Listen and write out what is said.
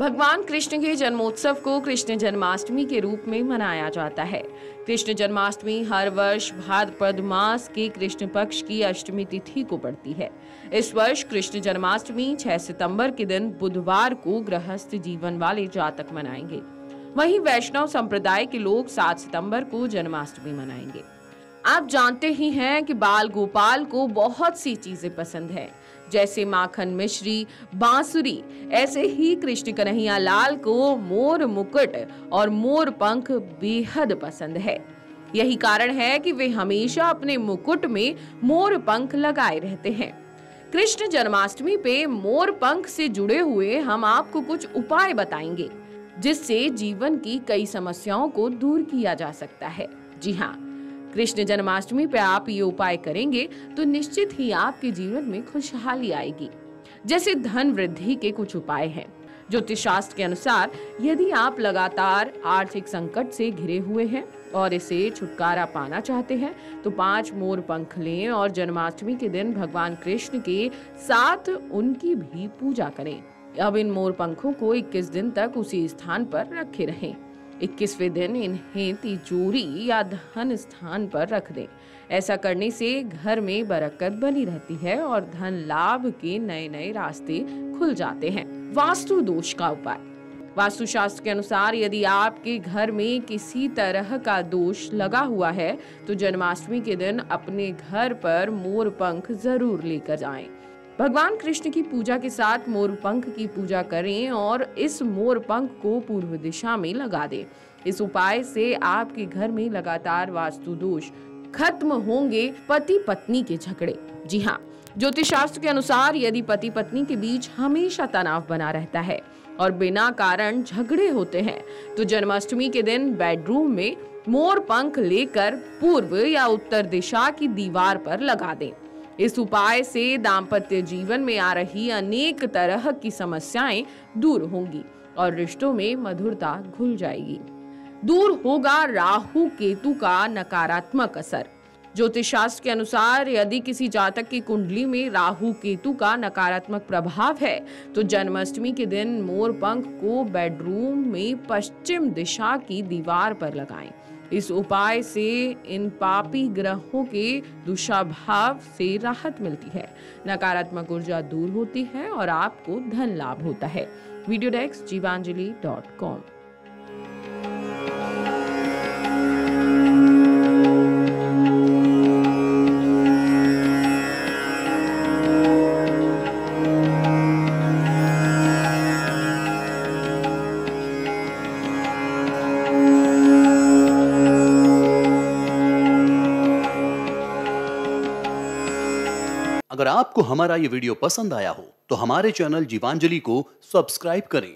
भगवान कृष्ण के जन्मोत्सव को कृष्ण जन्माष्टमी के रूप में मनाया जाता है। कृष्ण जन्माष्टमी हर वर्ष भाद्रपद मास के कृष्ण पक्ष की अष्टमी तिथि को पड़ती है। इस वर्ष कृष्ण जन्माष्टमी 6 सितंबर के दिन बुधवार को गृहस्थ जीवन वाले जातक मनाएँगे। वहीं वैष्णव संप्रदाय के लोग 7 सितंबर को जन्माष्टमी मनाएँगे। आप जानते ही हैं कि बाल गोपाल को बहुत सी चीज़ें पसंद है, जैसे माखन मिश्री, बांसुरी, ऐसे ही कृष्ण कन्हैया लाल को मोर मुकुट और मोर पंख बेहद पसंद है। यही कारण है कि वे हमेशा अपने मुकुट में मोर पंख लगाए रहते हैं। कृष्ण जन्माष्टमी पे मोर पंख से जुड़े हुए हम आपको कुछ उपाय बताएँगे, जिससे जीवन की कई समस्याओं को दूर किया जा सकता है। जी हाँ कृष्ण जन्माष्टमी पे आप ये उपाय करेंगे तो निश्चित ही आपके जीवन में खुशहाली आएगी। जैसे धन वृद्धि के कुछ उपाय हैं। ज्योतिष शास्त्र के अनुसार, यदि आप लगातार आर्थिक संकट से घिरे हुए हैं और इसे छुटकारा पाना चाहते हैं तो पाँच मोर पंख लें और जन्माष्टमी के दिन भगवान कृष्ण के साथ उनकी भी पूजा करें। अब इन मोर पंखों को 21 दिन तक उसी स्थान पर रखे रहें। इक्कीसवें दिन इन्हें तिजोरी या धन स्थान पर रख दें। ऐसा करने से घर में बरकत बनी रहती है और धन लाभ के नए नए रास्ते खुल जाते हैं। वास्तु दोष का उपाय। वास्तुशास्त्र के अनुसार यदि आपके घर में किसी तरह का दोष लगा हुआ है तो जन्माष्टमी के दिन अपने घर पर मोर पंख ज़रूर लेकर जाएँ। भगवान कृष्ण की पूजा के साथ मोर पंख की पूजा करें और इस मोर पंख को पूर्व दिशा में लगा दें। इस उपाय से आपके घर में लगातार वास्तु दोष खत्म होंगे पति पत्नी के झगड़े। जी हाँ ज्योतिष शास्त्र के अनुसार यदि पति पत्नी के बीच हमेशा तनाव बना रहता है और बिना कारण झगड़े होते हैं तो जन्माष्टमी के दिन बेडरूम में मोर पंख लेकर पूर्व या उत्तर दिशा की दीवार पर लगा दें। इस उपाय से दाम्पत्य जीवन में आ रही अनेक तरह की समस्याएँ दूर होंगी और रिश्तों में मधुरता घुल जाएगी। दूर होगा राहु केतु का नकारात्मक असर। ज्योतिष शास्त्र के अनुसार यदि किसी जातक की कुंडली में राहु केतु का नकारात्मक प्रभाव है तो जन्माष्टमी के दिन मोर पंख को बेडरूम में पश्चिम दिशा की दीवार पर लगाएँ। इस उपाय से इन पापी ग्रहों के दुष्भाव से राहत मिलती है। नकारात्मक ऊर्जा दूर होती है और आपको धन लाभ होता है। Video desk Jeevanjali dot com. अगर आपको हमारा ये वीडियो पसंद आया हो तो हमारे चैनल जीवांजलि को सब्सक्राइब करें।